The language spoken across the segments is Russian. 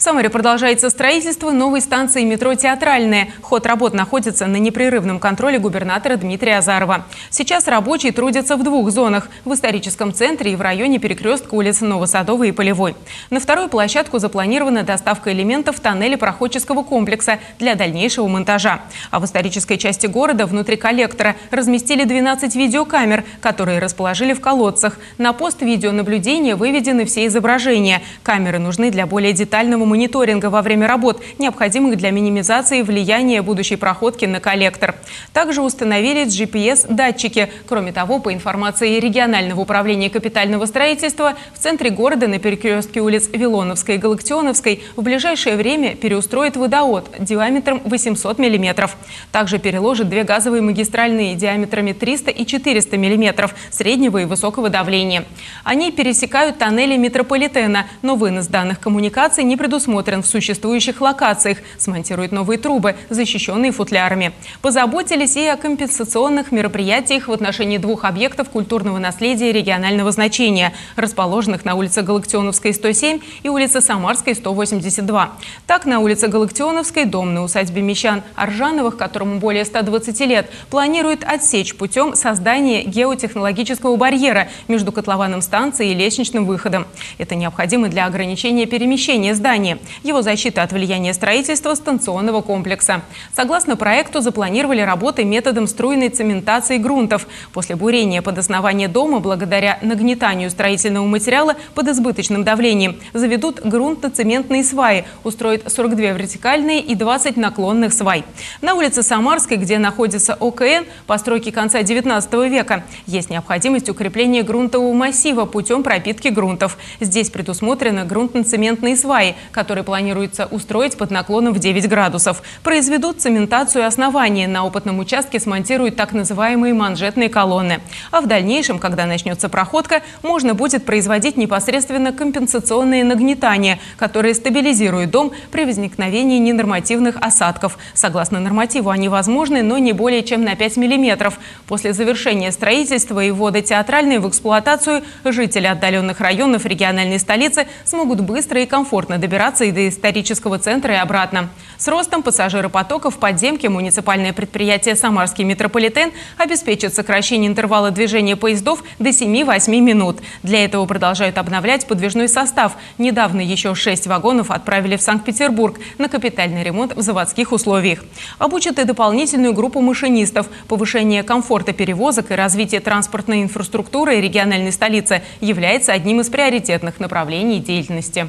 В Самаре продолжается строительство новой станции метро «Театральная». Ход работ находится на непрерывном контроле губернатора Дмитрия Азарова. Сейчас рабочие трудятся в двух зонах – в историческом центре и в районе перекрестка улиц Новосадовой и Полевой. На вторую площадку запланирована доставка элементов тоннеля проходческого комплекса для дальнейшего монтажа. А в исторической части города внутри коллектора разместили 12 видеокамер, которые расположили в колодцах. На пост видеонаблюдения выведены все изображения. Камеры нужны для более детального мониторинга во время работ, необходимых для минимизации влияния будущей проходки на коллектор. Также установили GPS-датчики. Кроме того, по информации регионального управления капитального строительства, в центре города на перекрестке улиц Вилоновской и Галактионовской в ближайшее время переустроит водовод диаметром 800 мм. Также переложит две газовые магистральные диаметрами 300 и 400 мм среднего и высокого давления. Они пересекают тоннели метрополитена, но вынос данных коммуникаций не предусмотрен предусмотрен в существующих локациях, смонтируют новые трубы, защищенные футлярами. Позаботились и о компенсационных мероприятиях в отношении двух объектов культурного наследия регионального значения, расположенных на улице Галактионовской, 107 и улице Самарской, 182. Так, на улице Галактионовской дом на усадьбе Мещан Аржановых, которому более 120 лет, планирует отсечь путем создания геотехнологического барьера между котлованом станции и лестничным выходом. Это необходимо для ограничения перемещения здания здания, его защита от влияния строительства станционного комплекса. Согласно проекту, запланировали работы методом струйной цементации грунтов. После бурения под основание дома, благодаря нагнетанию строительного материала под избыточным давлением, заведут грунтно-цементные сваи, устроят 42 вертикальные и 20 наклонных свай. На улице Самарской, где находится ОКН, постройки конца 19 века, есть необходимость укрепления грунтового массива путем пропитки грунтов. Здесь предусмотрены грунтно-цементные сваи, который планируется устроить под наклоном в 9 градусов. Произведут цементацию основания. На опытном участке смонтируют так называемые манжетные колонны. А в дальнейшем, когда начнется проходка, можно будет производить непосредственно компенсационные нагнетания, которые стабилизируют дом при возникновении ненормативных осадков. Согласно нормативу, они возможны, но не более чем на 5 миллиметров. После завершения строительства и ввода театральной в эксплуатацию жители отдаленных районов региональной столицы смогут быстро и комфортно добираться добраться до исторического центра и обратно. С ростом пассажиропотока в подземке муниципальное предприятие «Самарский метрополитен» обеспечит сокращение интервала движения поездов до 7-8 минут. Для этого продолжают обновлять подвижной состав. Недавно еще 6 вагонов отправили в Санкт-Петербург на капитальный ремонт в заводских условиях. Обучат и дополнительную группу машинистов. Повышение комфорта перевозок и развитие транспортной инфраструктуры региональной столицы является одним из приоритетных направлений деятельности.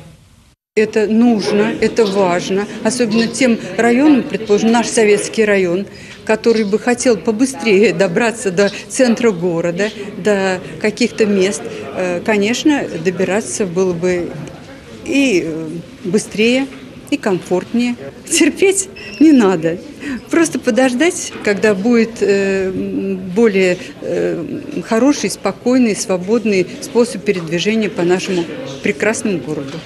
Это нужно, это важно, особенно тем районам, предположим, наш советский район, который бы хотел побыстрее добраться до центра города, до каких-то мест. Э, конечно, добираться было бы и э, быстрее, и комфортнее. Терпеть не надо. Просто подождать, когда будет э, более хороший, спокойный, свободный способ передвижения по нашему прекрасному городу.